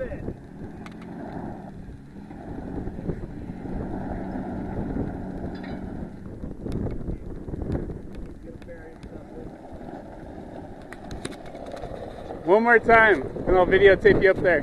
it. One more time, and I'll videotape you up there.